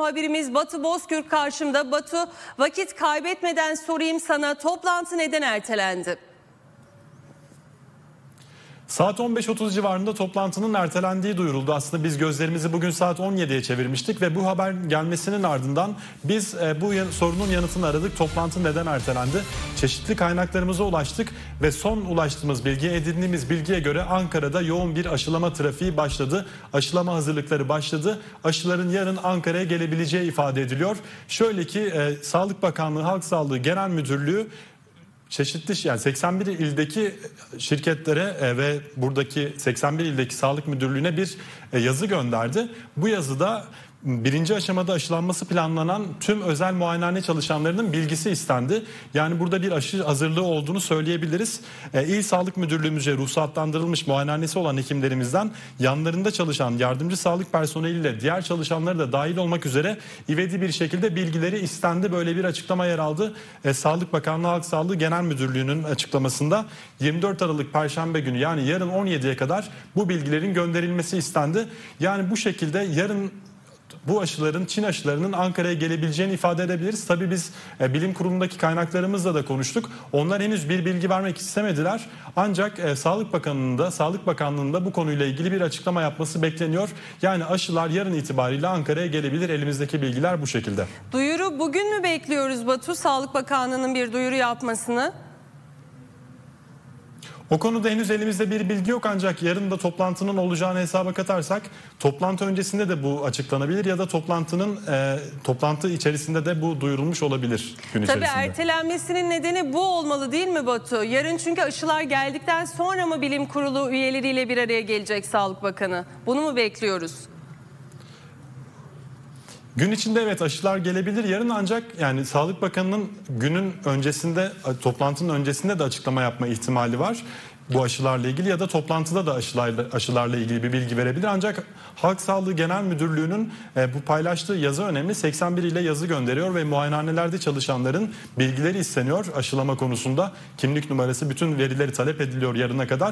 Muhabirimiz Batu Bozkürk karşımda. Batu vakit kaybetmeden sorayım sana toplantı neden ertelendi? Saat 15.30 civarında toplantının ertelendiği duyuruldu. Aslında biz gözlerimizi bugün saat 17'ye çevirmiştik ve bu haber gelmesinin ardından biz e, bu sorunun yanıtını aradık. Toplantı neden ertelendi? Çeşitli kaynaklarımıza ulaştık ve son ulaştığımız bilgiye, edindiğimiz bilgiye göre Ankara'da yoğun bir aşılama trafiği başladı. Aşılama hazırlıkları başladı. Aşıların yarın Ankara'ya gelebileceği ifade ediliyor. Şöyle ki e, Sağlık Bakanlığı Halk Sağlığı Genel Müdürlüğü çeşitli yani 81 ildeki şirketlere e, ve buradaki 81 ildeki sağlık müdürlüğüne bir e, yazı gönderdi. Bu yazıda birinci aşamada aşılanması planlanan tüm özel muayenehane çalışanlarının bilgisi istendi. Yani burada bir aşı hazırlığı olduğunu söyleyebiliriz. E, İl Sağlık Müdürlüğümüzce ruhsatlandırılmış muayenehanesi olan hekimlerimizden yanlarında çalışan yardımcı sağlık personeliyle diğer çalışanları da dahil olmak üzere ivedi bir şekilde bilgileri istendi. Böyle bir açıklama yer aldı. E, Sağlık Bakanlığı Halk Sağlığı Genel Müdürlüğü'nün açıklamasında 24 Aralık Perşembe günü yani yarın 17'ye kadar bu bilgilerin gönderilmesi istendi. Yani bu şekilde yarın bu aşıların Çin aşılarının Ankara'ya gelebileceğini ifade edebiliriz. Tabii biz e, bilim kurulundaki kaynaklarımızla da konuştuk. Onlar henüz bir bilgi vermek istemediler. Ancak e, Sağlık Bakanlığı'nda, Sağlık Bakanlığı'nda bu konuyla ilgili bir açıklama yapması bekleniyor. Yani aşılar yarın itibariyle Ankara'ya gelebilir. Elimizdeki bilgiler bu şekilde. Duyuru bugün mü bekliyoruz Batu Sağlık Bakanlığı'nın bir duyuru yapmasını? O konuda henüz elimizde bir bilgi yok ancak yarın da toplantının olacağını hesaba katarsak toplantı öncesinde de bu açıklanabilir ya da toplantının e, toplantı içerisinde de bu duyurulmuş olabilir gün Tabii içerisinde. ertelenmesinin nedeni bu olmalı değil mi Batu? Yarın çünkü aşılar geldikten sonra mı bilim kurulu üyeleriyle bir araya gelecek Sağlık Bakanı? Bunu mu bekliyoruz? Gün içinde evet aşılar gelebilir yarın ancak yani Sağlık Bakanı'nın günün öncesinde toplantının öncesinde de açıklama yapma ihtimali var. Bu aşılarla ilgili ya da toplantıda da aşılarla, aşılarla ilgili bir bilgi verebilir. Ancak Halk Sağlığı Genel Müdürlüğü'nün e, bu paylaştığı yazı önemli. 81 ile yazı gönderiyor ve muayenehanelerde çalışanların bilgileri isteniyor aşılama konusunda. Kimlik numarası bütün verileri talep ediliyor yarına kadar.